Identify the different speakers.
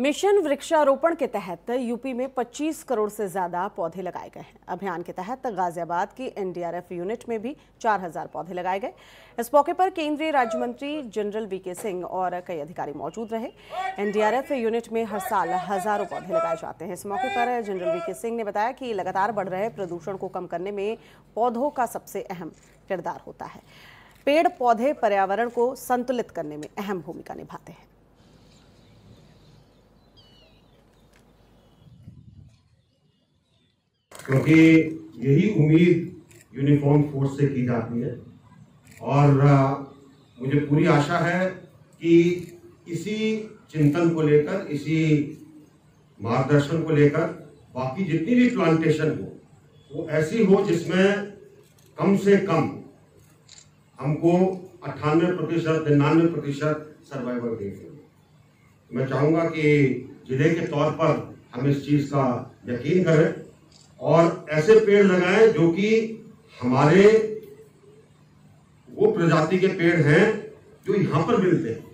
Speaker 1: Mission वृक्षारोपण के तहत यूपी में 25 करोड़ से ज़्यादा पौधे लगाए गए हैं। अभियान के तहत गाजियाबाद की एनडीआरएफ यूनिट में भी 4000 पौधे लगाए गए। इस मौके पर केंद्रीय राज्य मंत्री जनरल वीके सिंह और कई अधिकारी मौजूद रहे। एनडीआरएफ यूनिट में हर साल हज़ारों पौधे लगाए जाते हैं। इस मौके पर जनरल वीके सिंह ने बताया कि लगातार बढ़ रहे प्रदूषण को कम करने में पौधों का सबसे अहम किरदार होता है। पेड़ पौधे पर्यावरण को संतुलित करने में अहम भूमिका निभाते हैं।
Speaker 2: क्योंकि यही उम्मीद यूनिफॉर्म फोर्स से की जाती है। और मुझे पूरी आशा है कि इसी चिंतन को लेकर, इसी मार्गदर्शन को लेकर, बाकी जितनी भी प्लांटेशन हो, वो ऐसी हो जिसमें कम से कम हमको अट्ठानवे प्रतिशत, निन्यानवे प्रतिशत सर्वाइवल रेट मिले। मैं चाहूँगा कि ज़िले के तौर पर हम इस चीज़ का यकीन करें और ऐसे पेड़ लगाएँ जो कि हमारे वो प्रजाति के पेड़ हैं जो यहाँ पर मिलते हैं।